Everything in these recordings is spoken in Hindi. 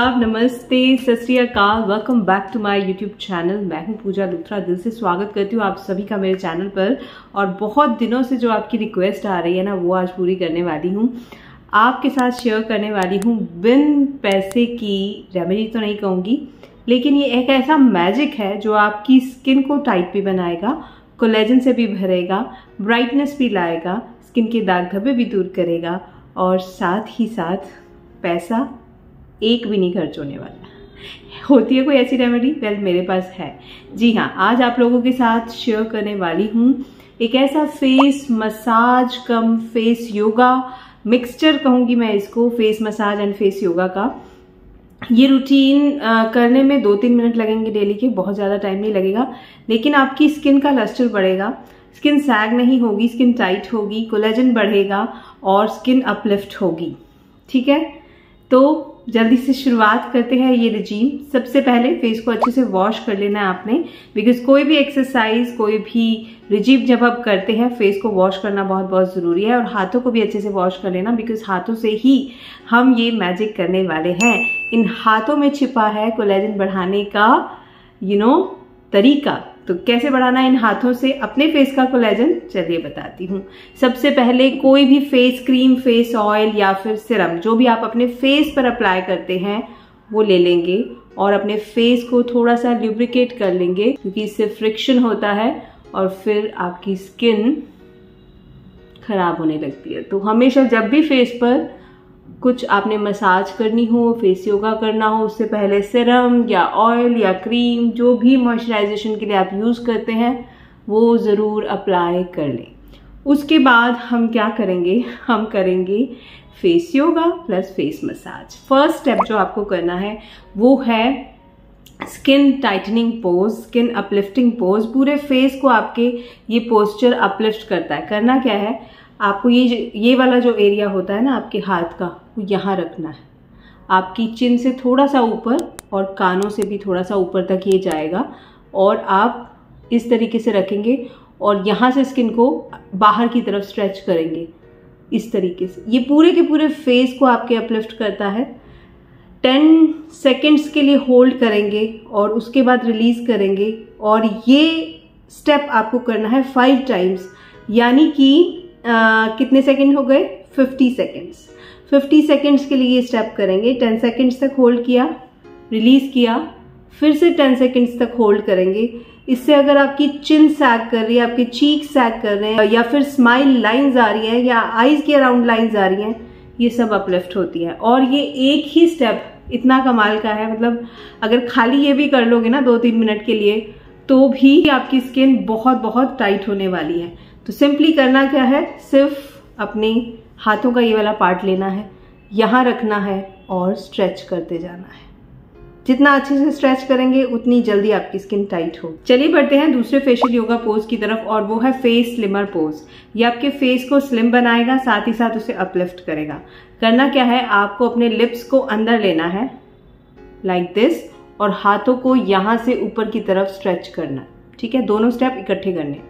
आदाब नमस्ते, सत श्रीकाल welcome back to my YouTube channel मैं हूँ पूजा लुथरा, दिल से स्वागत करती हूँ आप सभी का मेरे चैनल पर। और बहुत दिनों से जो आपकी रिक्वेस्ट आ रही है ना, वो आज पूरी करने वाली हूँ। आपके साथ शेयर करने वाली हूँ बिन पैसे की रेमेडी तो नहीं कहूँगी, लेकिन ये एक ऐसा मैजिक है जो आपकी स्किन को टाइट भी बनाएगा कोलेजन से भी भरेगा ब्राइटनेस भी लाएगा स्किन के दाग धब्बे भी दूर करेगा, और साथ ही साथ पैसा एक भी नहीं खर्च होने वाला। होती है कोई ऐसी रेमेडी वेल मेरे पास है। जी हाँ आज आप लोगों के साथ शेयर करने वाली हूँ एक ऐसा face massage cum face yoga mixture कहूँगी मैं इसको face massage and face yoga का। ये रूटीन करने में दो तीन मिनट लगेंगे डेली के, बहुत ज़्यादा टाइम नहीं लगेगा, लेकिन आपकी स्किन का लस्टर बढ़ेगा। स्किन सैग नहीं होगी स्किन टाइट होगी कोलेजन बढ़ेगा और स्किन अपलिफ्ट होगी। ठीक है? तो जल्दी से शुरुआत करते हैं ये रिजीम सबसे पहले फेस को अच्छे से वॉश कर लेना है आपने। बिकॉज़ कोई भी एक्सरसाइज कोई भी रिजीम जब आप करते हैं फेस को वॉश करना बहुत बहुत ज़रूरी है। और हाथों को भी अच्छे से वॉश कर लेना बिकॉज़ हाथों से ही हम ये मैजिक करने वाले हैं। इन हाथों में छिपा है कोलेजन बढ़ाने का यू you नो know, तरीका। तो कैसे बढ़ाना है इन हाथों से? अपने फेस का कोलेजन चलिए बताती हूँ। सबसे पहले कोई भी फेस क्रीम फेस ऑयल या फिर सिरम जो भी आप अपने फेस पर अप्लाई करते हैं, वो ले लेंगे और अपने फेस को थोड़ा सा ल्यूब्रिकेट कर लेंगे, क्योंकि इससे फ्रिक्शन होता है और फिर आपकी स्किन खराब होने लगती है। तो हमेशा जब भी फेस पर कुछ आपने मसाज करनी हो फेस योगा करना हो, उससे पहले सिरम या ऑयल या क्रीम जो भी मॉइस्चराइजेशन के लिए आप यूज़ करते हैं, वो ज़रूर अप्लाई कर लें। उसके बाद हम क्या करेंगे? हम करेंगे face yoga plus face massage first step जो आपको करना है, वो है skin tightening pose skin uplifting pose पूरे फेस को आपके ये पोस्चर अपलिफ्ट करता है। करना क्या है? आपको ये ये वाला जो एरिया होता है ना, आपके हाथ का वो यहाँ रखना है। आपकी चिन से थोड़ा सा ऊपर और कानों से भी थोड़ा सा ऊपर तक ये जाएगा और आप इस तरीके से रखेंगे और यहाँ से स्किन को बाहर की तरफ़ स्ट्रेच करेंगे इस तरीके से। ये पूरे के पूरे फेस को आपके अपलिफ्ट करता है। टेन सेकेंड्स के लिए होल्ड करेंगे और उसके बाद रिलीज़ करेंगे और ये स्टेप आपको करना है फाइव टाइम्स, यानी कि कितने सेकेंड हो गए? 50 सेकंड्स। 50 सेकेंड्स के लिए ये स्टेप करेंगे। 10 सेकेंड्स तक होल्ड किया रिलीज़ किया, फिर से 10 सेकेंड्स तक होल्ड करेंगे। इससे अगर आपकी चिन सैग कर रही है, आपके चीक सैग कर रहे हैं, या फिर स्माइल लाइंस आ रही हैं, या आईज के अराउंड लाइंस आ रही हैं, ये सब अपलिफ्ट होती है। और ये एक ही स्टेप इतना कमाल का है। मतलब अगर खाली ये भी कर लोगे ना दो तीन मिनट के लिए तो भी आपकी स्किन बहुत बहुत टाइट होने वाली है। तो सिंपली करना क्या है? सिर्फ़ अपने हाथों का ये वाला पार्ट लेना है, यहाँ रखना है और स्ट्रेच करते जाना है। जितना अच्छे से स्ट्रेच करेंगे, उतनी जल्दी आपकी स्किन टाइट हो चलिए बढ़ते हैं दूसरे फेशियल योगा पोज की तरफ़ और वो है फेस स्लिमर पोज ये आपके फेस को स्लिम बनाएगा, साथ ही साथ उसे अपलिफ्ट करेगा। करना क्या है, आपको अपने लिप्स को अंदर लेना है लाइक like दिस और हाथों को यहाँ से ऊपर की तरफ़ स्ट्रेच करना। ठीक है, दोनों स्टेप इकट्ठे करने।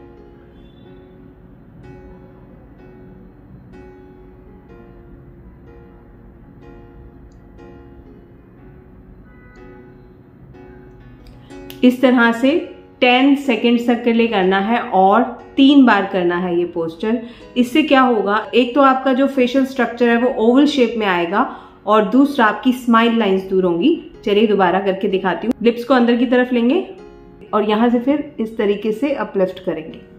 इस तरह से 10 सेकेंड्स तक के लिए करना है और तीन बार करना है ये पोस्टर इससे क्या होगा? एक तो आपका जो फेशियल स्ट्रक्चर है वो ओवल शेप में आएगा और दूसरा आपकी स्माइल लाइंस दूर होंगी। चलिए दोबारा करके दिखाती हूँ। लिप्स को अंदर की तरफ़ लेंगे और यहाँ से फिर इस तरीके से अपलिफ्ट करेंगे।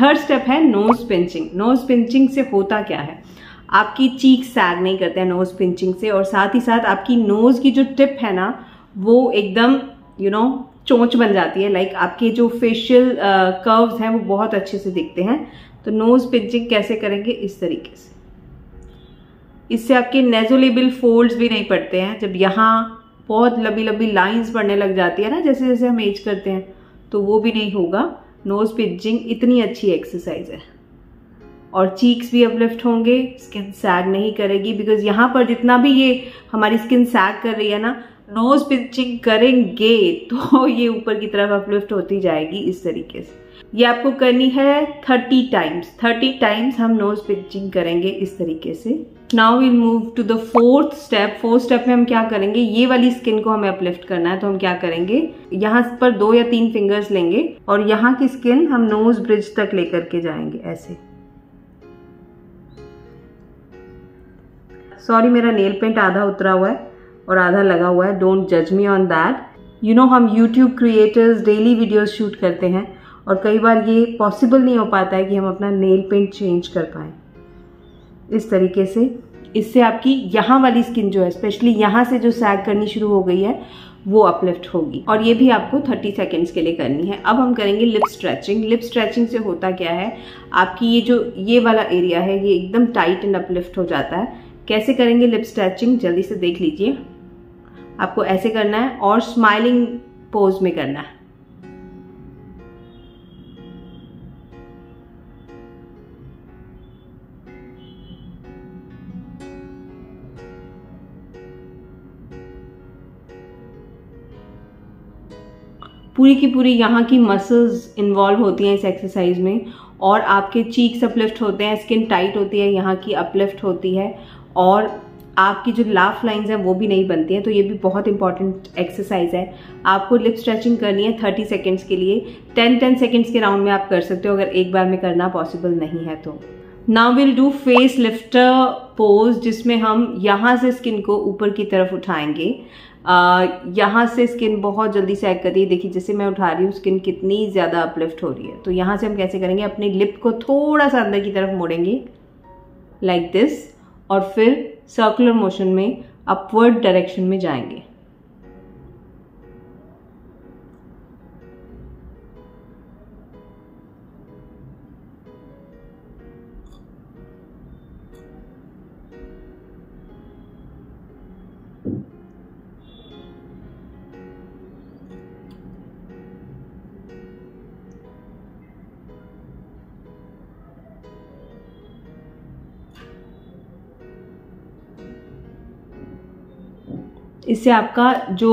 थर्ड स्टेप है नोज़ पिंचिंग नोज़ पिंचिंग से होता क्या है? आपकी चीक सैग नहीं करते हैं नोज़ पिंचिंग से और साथ ही साथ आपकी नोज़ की जो टिप है ना, वो एकदम यू नो चोंच बन जाती है। लाइक आपके जो फेशियल कर्व्स हैं वो बहुत अच्छे से दिखते हैं। तो नोज़ पिंचिंग कैसे करेंगे? इस तरीके से। इससे आपके नेजोलेबल फोल्ड्स भी नहीं पड़ते हैं। जब यहाँ बहुत लंबी लंबी लाइंस पड़ने लग जाती है ना जैसे जैसे हम एज करते हैं तो वो भी नहीं होगा। नोज़ पिंचिंग इतनी अच्छी एक्सरसाइज है। और चीक्स भी अपलिफ्ट होंगे स्किन सैग नहीं करेगी बिकॉज़ यहाँ पर जितना भी ये हमारी स्किन सैग कर रही है ना नोज़ पिंचिंग करेंगे तो ये ऊपर की तरफ़ अपलिफ्ट होती जाएगी इस तरीके से। ये आपको करनी है थर्टी टाइम्स थर्टी टाइम्स हम नोज़ पिंचिंग करेंगे इस तरीके से. Now will move to the fourth step fourth step में हम क्या करेंगे? ये वाली स्किन को हमें अपलिफ्ट करना है तो हम क्या करेंगे? यहाँ पर दो या तीन फिंगर्स लेंगे और यहाँ की स्किन हम नोज़ ब्रिज तक लेकर के जाएँगे, ऐसे. सॉरी मेरा नेल पेंट आधा उतरा हुआ है और आधा लगा हुआ है. डोंट जज me on that you know हम YouTube creators daily videos shoot करते हैं. और कई बार ये पॉसिबल नहीं हो पाता है कि हम अपना नेल पेंट चेंज कर पाए। इस तरीके से इससे आपकी यहाँ वाली स्किन जो है स्पेशली यहाँ से जो सैग करनी शुरू हो गई है, वो अपलिफ्ट होगी। और ये भी आपको 30 सेकेंड्स के लिए करनी है। अब हम करेंगे लिप स्ट्रेचिंग लिप स्ट्रेचिंग से होता क्या है? आपकी ये जो, ये वाला एरिया है, ये एकदम टाइट एंड अपलिफ्ट हो जाता है। कैसे करेंगे लिप स्ट्रेचिंग जल्दी से देख लीजिए। आपको ऐसे करना है और स्माइलिंग पोज में करना है। पूरी की पूरी यहाँ की मसल्स इन्वॉल्व होती हैं इस एक्सरसाइज में और आपके चीक्स अपलिफ्ट होते हैं स्किन टाइट होती है, यहाँ की अपलिफ्ट होती है और आपकी जो लाफ लाइंस हैं वो भी नहीं बनती हैं तो ये भी बहुत इंपॉर्टेंट एक्सरसाइज है। आपको लिप स्ट्रेचिंग करनी है थर्टी सेकेंड्स के लिए टेन टेन सेकेंड्स के राउंड में आप कर सकते हो, अगर एक बार में करना पॉसिबल नहीं है तो। Now will do face lifter pose जिसमें हम यहाँ से स्किन को ऊपर की तरफ़ उठाएँगे। यहाँ से स्किन बहुत जल्दी सैग करती है। देखिए, जैसे मैं उठा रही हूँ स्किन कितनी ज़्यादा अपलिफ्ट हो रही है। तो यहाँ से हम कैसे करेंगे? अपने लिप को थोड़ा सा अंदर की तरफ़ मोड़ेंगे लाइक like दिस और फिर सर्कुलर मोशन में अपवर्ड डायरेक्शन में जाएँगे। इससे आपका जो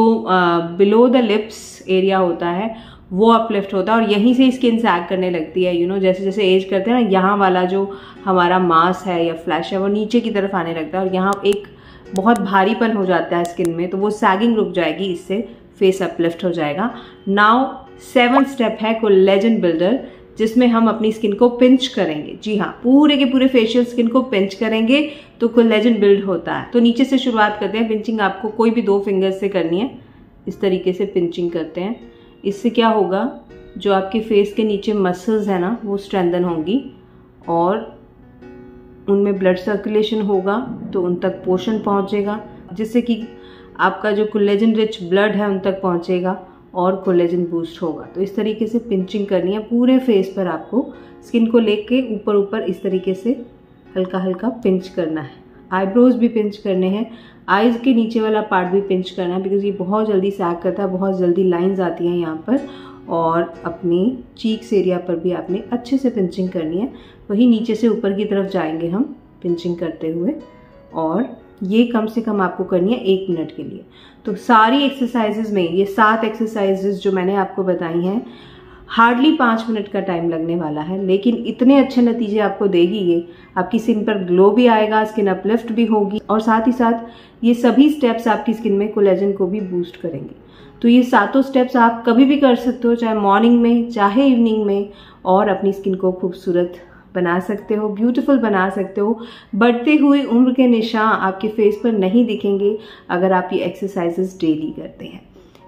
बिलो द लिप्स एरिया होता है वो अपलिफ्ट होता है और यहीं से स्किन सैग करने लगती है यू you नो know, जैसे जैसे एज करते हैं ना यहाँ वाला जो हमारा मास है या फ्लैश है वो नीचे की तरफ़ आने लगता है और यहाँ एक बहुत भारीपन हो जाता है स्किन में तो वो सैगिंग रुक जाएगी इससे फेस अपलिफ्ट हो जाएगा। नाउ सेवन स्टेप है कोलेजन बिल्डर जिसमें हम अपनी स्किन को पिंच करेंगे। जी हाँ पूरे के पूरे फेशियल स्किन को पिंच करेंगे तो कोलेजन बिल्ड होता है। तो नीचे से शुरुआत करते हैं। पिंचिंग आपको कोई भी दो फिंगर्स से करनी है। इस तरीके से पिंचिंग करते हैं। इससे क्या होगा? जो आपके फेस के नीचे मसल्स है ना, वो स्ट्रेंथन होंगी और उनमें ब्लड सर्कुलेशन होगा तो उन तक पोषण पहुंचेगा। जिससे कि आपका जो कोलेजन रिच ब्लड है, उन तक पहुंचेगा। और कोलेजन बूस्ट होगा। तो इस तरीके से पिंचिंग करनी है। पूरे फेस पर आपको स्किन को लेके ऊपर ऊपर इस तरीके से हल्का हल्का पिंच करना है। आईब्रोज भी पिंच करने हैं। आईज के नीचे वाला पार्ट भी पिंच करना है बिकॉज़ ये बहुत जल्दी सैग करता है, बहुत जल्दी लाइंस आती हैं यहाँ पर और अपनी चीक्स एरिया पर भी आपने अच्छे से पिंचिंग करनी है। वही नीचे से ऊपर की तरफ़ जाएँगे हम पिंचिंग करते हुए और ये कम से कम आपको करनी है एक मिनट के लिए। तो सारी एक्सरसाइजेज में, ये सात एक्सरसाइजेज जो मैंने आपको बताई हैं हार्डली पाँच मिनट का टाइम लगने वाला है, लेकिन इतने अच्छे नतीजे आपको देगी ये। आपकी स्किन पर ग्लो भी आएगा स्किन अपलिफ्ट भी होगी, और साथ ही साथ ये सभी स्टेप्स आपकी स्किन में कोलेजन को भी बूस्ट करेंगे। तो ये सातों स्टेप्स आप कभी भी कर सकते हो, चाहे मॉर्निंग में, चाहे इवनिंग में, और अपनी स्किन को खूबसूरत बना सकते हो ब्यूटीफुल बना सकते हो। बढ़ते हुए उम्र के निशान आपके फेस पर नहीं दिखेंगे अगर आप ये एक्सरसाइजेस डेली करते हैं।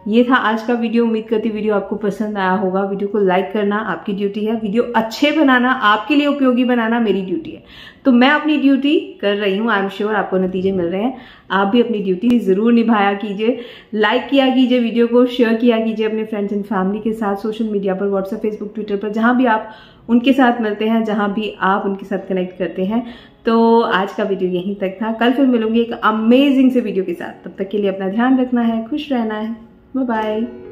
ये था आज का वीडियो। उम्मीद करती वीडियो आपको पसंद आया होगा। वीडियो को लाइक करना आपकी ड्यूटी है। वीडियो अच्छे बनाना, आपके लिए उपयोगी बनाना मेरी ड्यूटी है। तो मैं अपनी ड्यूटी कर रही हूँ आई एम श्योर आपको नतीजे मिल रहे हैं। आप भी अपनी ड्यूटी ज़रूर निभाया कीजिए। लाइक किया कीजिए वीडियो को शेयर किया कीजिए अपने फ्रेंड्स एंड फैमिली के साथ सोशल मीडिया पर व्हाट्सएप फेसबुक ट्विटर पर, जहाँ भी आप उनके साथ मिलते हैं, जहाँ भी आप उनके साथ कनेक्ट करते हैं। तो आज का वीडियो यहीं तक था। कल फिर मिलूँगी एक अमेजिंग से वीडियो के साथ। तब तक के लिए अपना ध्यान रखना है, खुश रहना है। Bye bye.